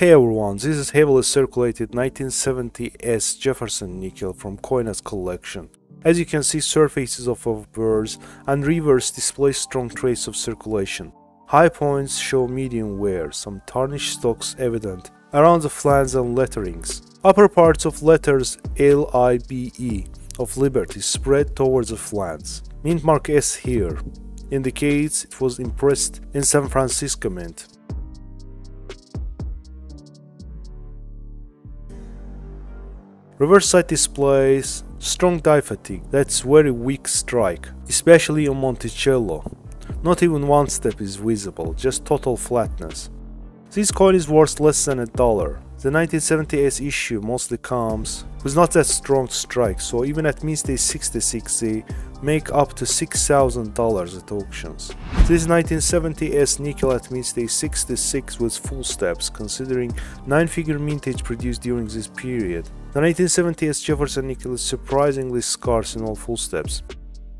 Hey everyone, this is heavily circulated 1970s Jefferson nickel from Coinaz collection. As you can see surfaces of obverse and reverse display strong trace of circulation. High points show medium wear, some tarnished stocks evident around the flange and letterings. Upper parts of letters LIBE of Liberty spread towards the flange. Mint mark S here indicates it was impressed in San Francisco Mint. Reverse side displays strong die fatigue, that's very weak strike, especially on Monticello. Not even one step is visible, just total flatness. This coin is worth less than a dollar. The 1970s issue mostly comes with not that strong strike, so even at mint State 66 they make up to $6,000 at auctions. This 1970s nickel at mint State 66 with full steps, considering 9-figure mintage produced during this period. The 1970s Jefferson nickel is surprisingly scarce in all full steps.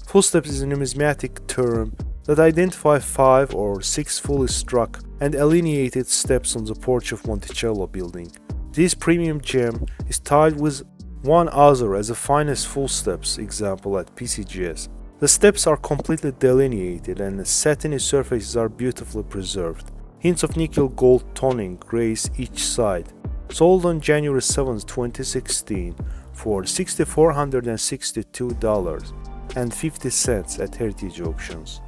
Full steps is a numismatic term that identify five or six fully struck and delineated steps on the porch of Monticello building. This premium gem is tied with one other as the finest full steps example at PCGS. The steps are completely delineated and the satiny surfaces are beautifully preserved. Hints of nickel gold toning grace each side. Sold on January 7, 2016 for $6,462.50 at Heritage Auctions.